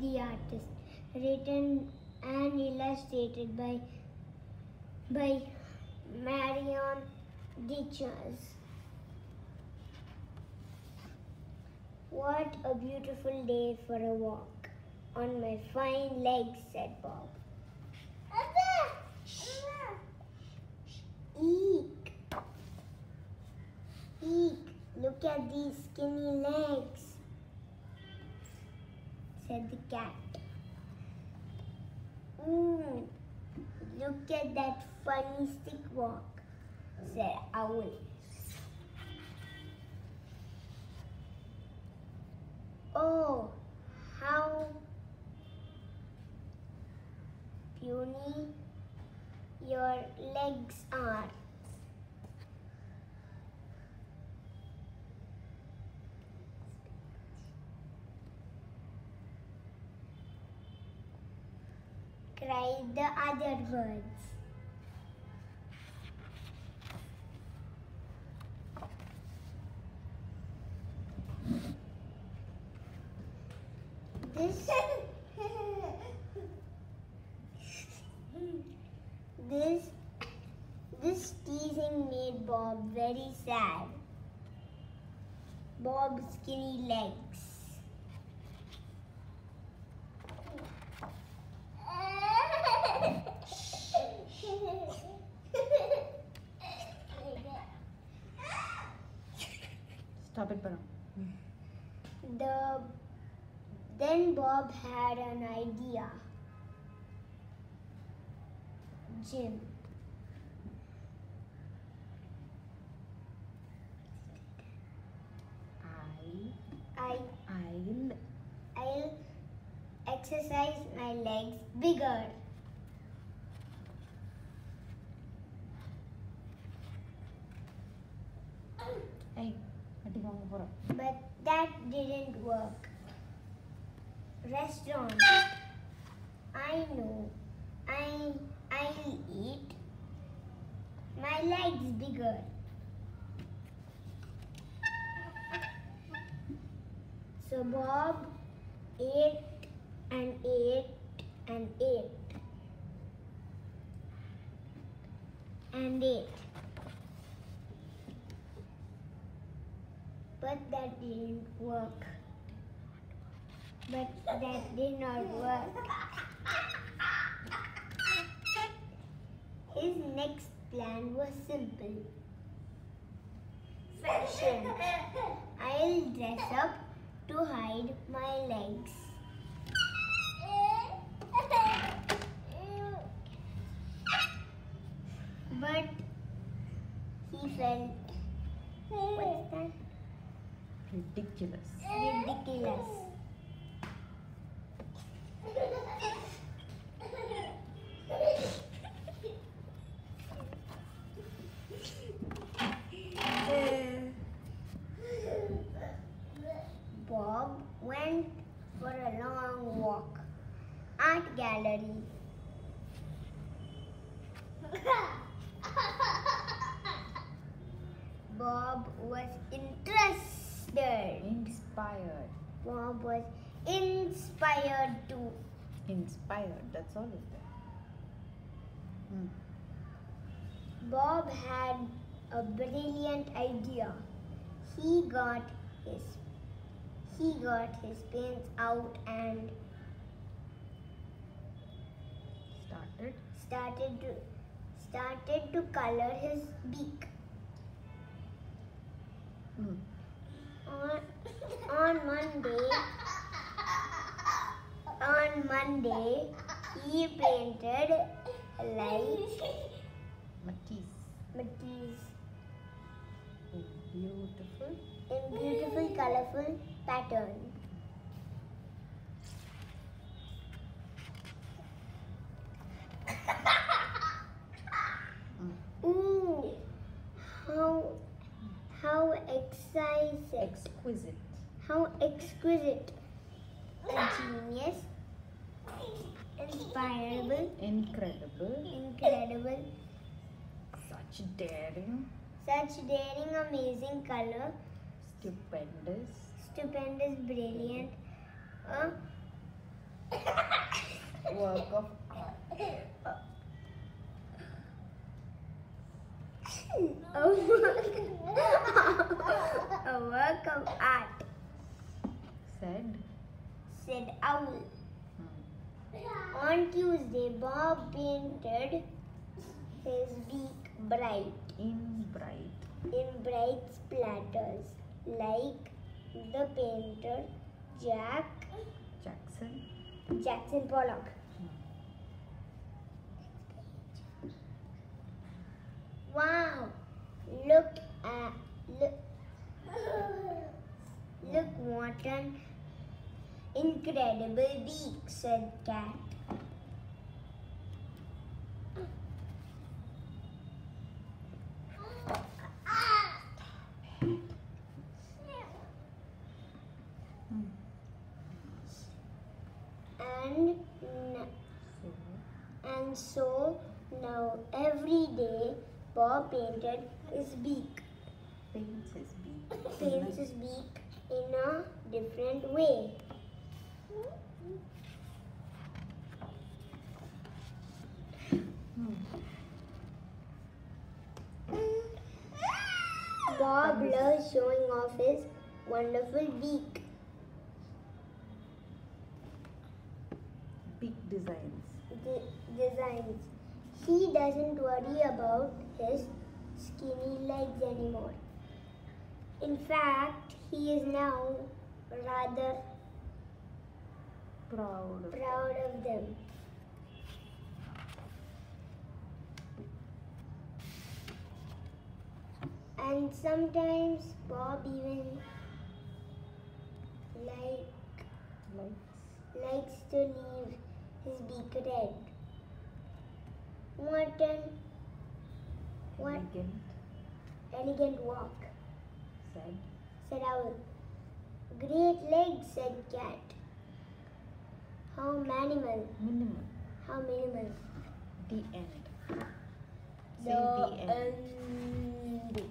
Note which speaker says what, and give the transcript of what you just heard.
Speaker 1: the artist. Written and illustrated by by Marion Deuchars. What a beautiful day for a walk on my fine legs, said Bob. Eek! Eek! Look at these skinny legs, said the cat. Mmm, look at that funny stick walk, said Owl. Oh, how puny your legs are. Cried the other words. This this this teasing made Bob very sad. Bob's skinny legs.
Speaker 2: Thabit Baram.
Speaker 1: The then Bob had an idea. Jim.
Speaker 2: I I'll
Speaker 1: I'll exercise my legs bigger.
Speaker 2: Hey.
Speaker 1: But that didn't work. Restaurant. I know. I I'll eat my legs bigger. So Bob ate and ate and ate and ate. But that didn't work. But that did not work. His next plan was simple. Fashion. I'll dress up to hide my legs. But he that?
Speaker 2: Ridiculous.
Speaker 1: ridiculous. Uh. Bob went for a long walk. Art gallery. Bob was interested.
Speaker 2: Inspired.
Speaker 1: Bob was inspired too.
Speaker 2: Inspired. That's all is there. Hmm.
Speaker 1: Bob had a brilliant idea. He got his he got his paints out and
Speaker 2: Started.
Speaker 1: started to started to color his beak.
Speaker 2: Hmm.
Speaker 1: On on Monday on Monday he painted like
Speaker 2: Matisse.
Speaker 1: Matisse
Speaker 2: A beautiful.
Speaker 1: in beautiful colorful pattern.
Speaker 2: Hmm.
Speaker 1: Ooh, how how exquisite,
Speaker 2: Exquisite.
Speaker 1: How exquisite, genius, inspirable,
Speaker 2: Incredible.
Speaker 1: incredible,
Speaker 2: Such daring.
Speaker 1: such daring, amazing color,
Speaker 2: Stupendous.
Speaker 1: stupendous, brilliant, uh, a
Speaker 2: work of art.
Speaker 1: a work of art,
Speaker 2: Said.
Speaker 1: said Owl.
Speaker 2: Hmm.
Speaker 1: On Tuesday, Bob painted his beak bright
Speaker 2: In bright.
Speaker 1: in bright splatters, like the painter Jack
Speaker 2: Jackson.
Speaker 1: Jackson Pollock. Wow! Look at look. Look what an incredible beak, said Cat. And
Speaker 2: So,
Speaker 1: and so now every day Bob painted his beak.
Speaker 2: paints his beak.
Speaker 1: Paints his beak in a different way. Bob loves showing off his wonderful beak.
Speaker 2: Beak designs.
Speaker 1: de- designs. He doesn't worry about his skinny legs anymore. In fact, he is now rather
Speaker 2: Proud of
Speaker 1: proud of them. And sometimes Bob even like
Speaker 2: lights.
Speaker 1: likes to leave his beak red. What an what
Speaker 2: Elegant.
Speaker 1: elegant walk,
Speaker 2: Said.
Speaker 1: said Owl. Great legs, said Cat. How minimal?
Speaker 2: Minimal.
Speaker 1: How minimal?
Speaker 2: The end. Say
Speaker 1: the,
Speaker 2: the end.
Speaker 1: end.